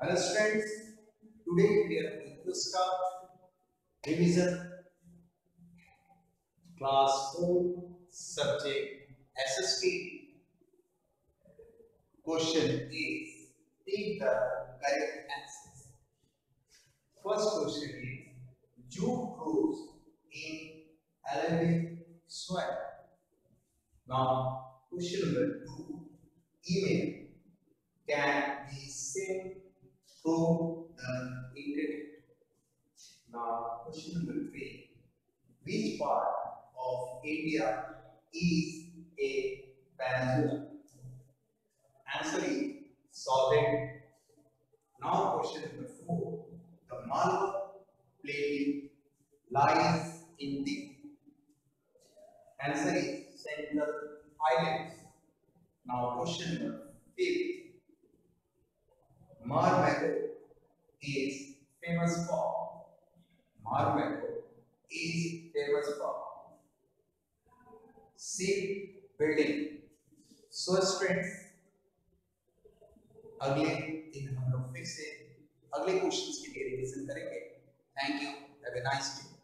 Hello students, today we are going to start revision class 4 subject SST. Question is take the correct answers. First question is jute grows in alluvial soil. Now question number 2 email can be sent through the internet. Now, question number three. Which part of India is a peninsula? Answer is solvent. Now, question number four. The Malabar plain lies in the answer is Central Highlands. Now, question number fifth. Marmagao is famous for. Marmago is famous for. Ship building. So students अगले दिन हम लोग फिर से अगले questions के लिए revision करेंगे thank you have a nice day